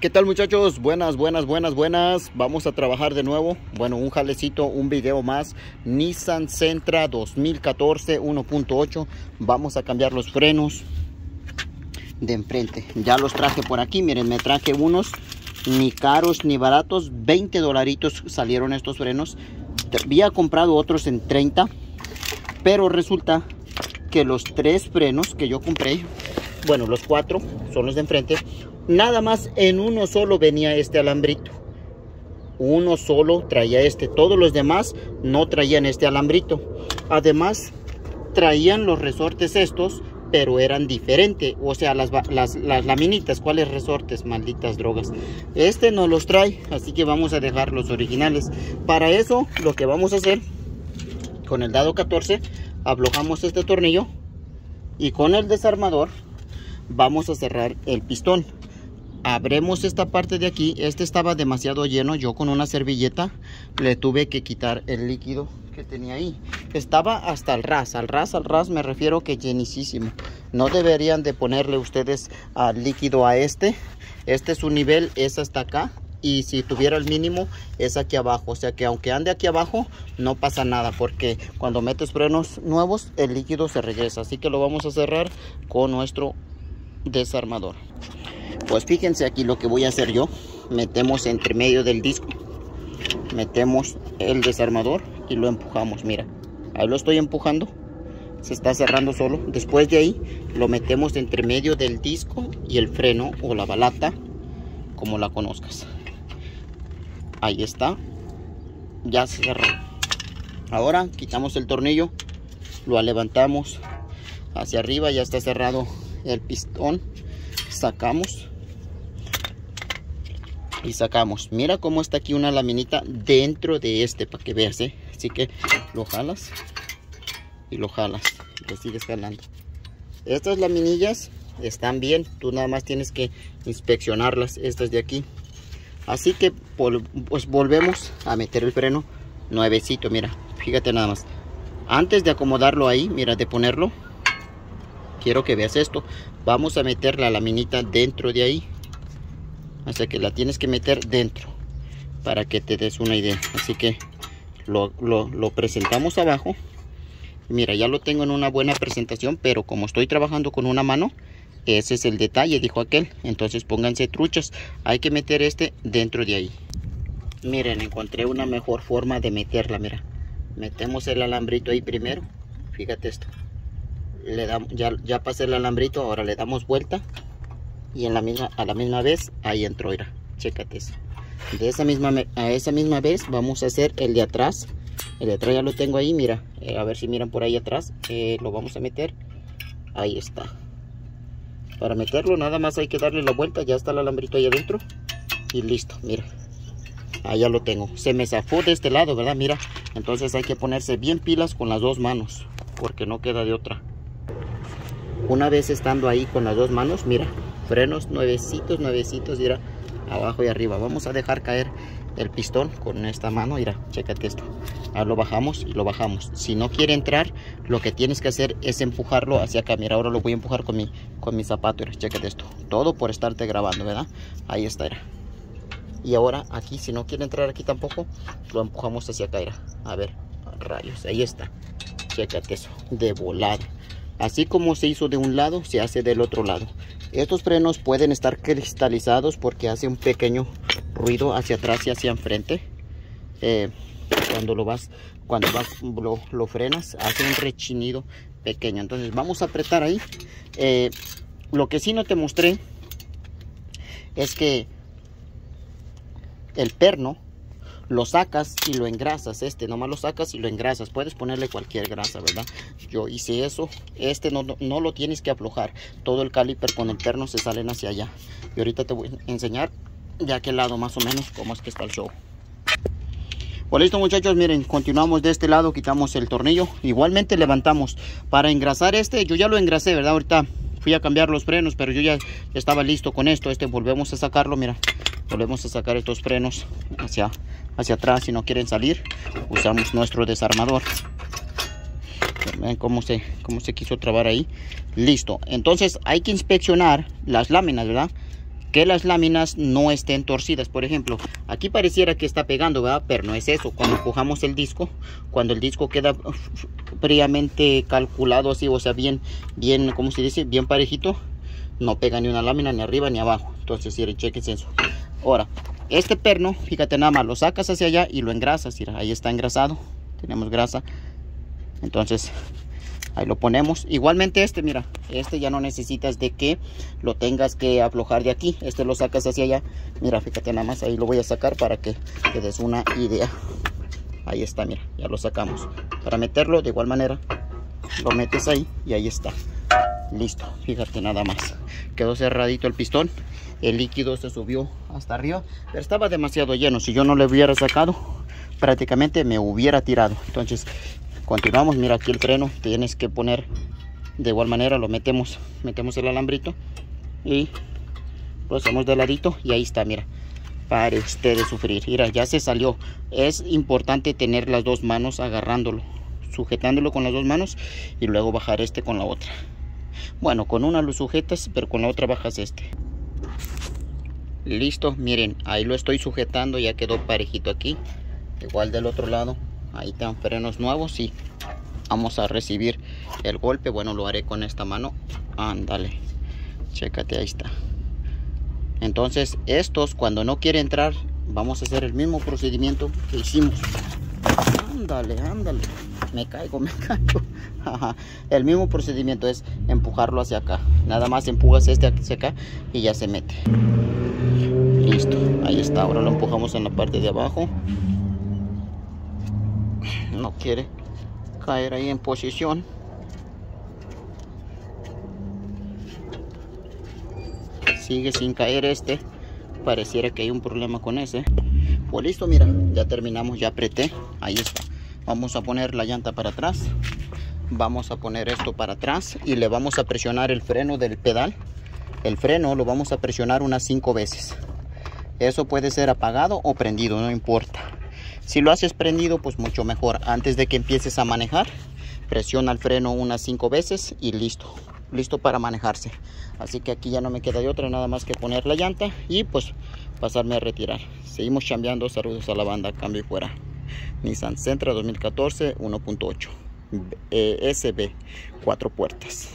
¿Qué tal muchachos? Buenas, buenas, buenas, buenas. Vamos a trabajar de nuevo. Bueno, un jalecito, un video más. Nissan Sentra 2014 1.8. Vamos a cambiar los frenos de enfrente. Ya los traje por aquí. Miren, me traje unos ni caros ni baratos. 20 dolaritos salieron estos frenos. Había comprado otros en 30. Pero resulta que los tres frenos que yo compré, bueno, los cuatro son los de enfrente Nada más en uno solo venía este alambrito. Uno solo traía este. Todos los demás no traían este alambrito. Además, traían los resortes estos, pero eran diferentes. O sea, las, las, laminitas. ¿Cuáles resortes? Malditas drogas. Este no los trae, así que vamos a dejar los originales. Para eso, lo que vamos a hacer, con el dado 14, aflojamos este tornillo. Y con el desarmador, vamos a cerrar el pistón abremos esta parte de aquí. Este estaba demasiado lleno yo con una servilleta le tuve que quitar el líquido que tenía ahí. Estaba hasta el ras al ras al ras me refiero que llenísimo no deberían de ponerle ustedes al líquido a este. Este su nivel es hasta acá. Y si tuviera el mínimo es aquí abajo. O sea que aunque ande aquí abajo no pasa nada porque cuando metes frenos nuevos el líquido se regresa. Así que lo vamos a cerrar con nuestro desarmador pues fíjense aquí lo que voy a hacer yo metemos entre medio del disco metemos el desarmador y lo empujamos mira ahí lo estoy empujando se está cerrando solo después de ahí lo metemos entre medio del disco y el freno o la balata como la conozcas ahí está ya se cerró ahora quitamos el tornillo lo levantamos hacia arriba ya está cerrado el pistón sacamos y sacamos. Mira cómo está aquí una laminita dentro de este para que veas ¿eh? así que lo jalas y lo jalas sigues jalando. Estas laminillas están bien tú nada más tienes que inspeccionarlas estas de aquí. Así que pues volvemos a meter el freno nuevecito mira fíjate nada más. Antes de acomodarlo ahí mira de ponerlo quiero que veas esto. Vamos a meter la laminita dentro de ahí hasta que la tienes que meter dentro para que te des una idea. Así que lo, presentamos abajo. Mira ya lo tengo en una buena presentación pero como estoy trabajando con una mano ese es el detalle dijo aquel. Entonces pónganse truchas. Hay que meter este dentro de ahí. Miren encontré una mejor forma de meterla mira. Metemos el alambrito ahí primero. Fíjate esto. Le damos ya, ya pasé el alambrito ahora le damos vuelta y en la misma, a la misma vez ahí entró, mira, chécate eso. De esa misma, a esa misma vez vamos a hacer el de atrás. El de atrás ya lo tengo ahí, mira, eh, a ver si miran por ahí atrás. Eh, lo vamos a meter, ahí está. Para meterlo nada más hay que darle la vuelta, ya está el alambrito ahí adentro. Y listo, mira. Ahí ya lo tengo. Se me zafó de este lado, ¿verdad? Mira, entonces hay que ponerse bien pilas con las dos manos, porque no queda de otra. Una vez estando ahí con las dos manos, mira, frenos nuevecitos, nuevecitos, mira, abajo y arriba. Vamos a dejar caer el pistón con esta mano, mira, chécate esto. Ahora lo bajamos y lo bajamos. Si no quiere entrar, lo que tienes que hacer es empujarlo hacia acá. Mira, ahora lo voy a empujar con mi, con mi zapato, mira, chécate esto. Todo por estarte grabando, ¿verdad? Ahí está, mira. Y ahora aquí, si no quiere entrar aquí tampoco, lo empujamos hacia acá, mira. A ver, rayos, ahí está. Chécate eso, de volada. Así como se hizo de un lado, se hace del otro lado. Estos frenos pueden estar cristalizados porque hace un pequeño ruido hacia atrás y hacia enfrente. Eh, cuando lo vas, cuando vas, lo, frenas, hace un rechinido pequeño. Entonces vamos a apretar ahí. Eh, lo que sí no te mostré es que el perno lo sacas y lo engrasas. Este nomás lo sacas y lo engrasas. Puedes ponerle cualquier grasa, ¿verdad? Yo hice eso. Este no, no lo tienes que aflojar. Todo el caliper con el perno se salen hacia allá. Y ahorita te voy a enseñar de aquel lado más o menos cómo es que está el show. Pues listo muchachos, miren, continuamos de este lado, quitamos el tornillo. Igualmente levantamos. Para engrasar este, yo ya lo engrasé, ¿verdad? Ahorita fui a cambiar los frenos, pero yo ya estaba listo con esto. Este volvemos a sacarlo, mira. Volvemos a sacar estos frenos hacia hacia atrás si no quieren salir usamos nuestro desarmador ven cómo se, cómo se quiso trabar ahí listo entonces hay que inspeccionar las láminas verdad que las láminas no estén torcidas. Por ejemplo, aquí pareciera que está pegando, ¿verdad? Pero no es eso. Cuando empujamos el disco, cuando el disco queda previamente calculado así, o sea, bien, bien, ¿cómo se dice? Bien parejito, no pega ni una lámina, ni arriba, ni abajo. Entonces, miren, chequen eso. Ahora, este perno, fíjate nada más, lo sacas hacia allá y lo engrasas. Mira, ahí está engrasado. Tenemos grasa. Entonces, ahí lo ponemos. Igualmente este, mira, este ya no necesitas de que lo tengas que aflojar de aquí. Este lo sacas hacia allá. Mira, fíjate nada más, ahí lo voy a sacar para que te des una idea. Ahí está, mira, ya lo sacamos. Para meterlo de igual manera, lo metes ahí y ahí está. Listo, fíjate nada más. Quedó cerradito el pistón el líquido se subió hasta arriba, pero estaba demasiado lleno. Si yo no le hubiera sacado, prácticamente me hubiera tirado. Entonces, continuamos. Mira aquí el freno, tienes que poner de igual manera, lo metemos, metemos el alambrito y lo hacemos de y ahí está, mira. Para ustedes sufrir. Mira, ya se salió. Es importante tener las dos manos agarrándolo, sujetándolo con las dos manos y luego bajar este con la otra. Bueno, con una lo sujetas, pero con la otra bajas este listo miren ahí lo estoy sujetando ya quedó parejito aquí. Igual del otro lado ahí están frenos nuevos y vamos a recibir el golpe. Bueno lo haré con esta mano. Ándale chécate ahí está. Entonces estos cuando no quiere entrar vamos a hacer el mismo procedimiento que hicimos. Ándale ándale. Me caigo me caigo. El mismo procedimiento es empujarlo hacia acá. Nada más empujas este hacia acá y ya se mete ahí está ahora lo empujamos en la parte de abajo. No quiere caer ahí en posición. Sigue sin caer este. Pareciera que hay un problema con ese. Pues listo mira ya terminamos ya apreté. Ahí está. Vamos a poner la llanta para atrás. Vamos a poner esto para atrás y le vamos a presionar el freno del pedal. El freno lo vamos a presionar unas cinco veces eso puede ser apagado o prendido, no importa. Si lo haces prendido, pues mucho mejor. Antes de que empieces a manejar, presiona el freno unas cinco veces y listo. Listo para manejarse. Así que aquí ya no me queda de otra, nada más que poner la llanta y pues pasarme a retirar. Seguimos chambeando. Saludos a la banda. Cambio y fuera. Nissan Sentra 2014 1.8 SB 4 puertas.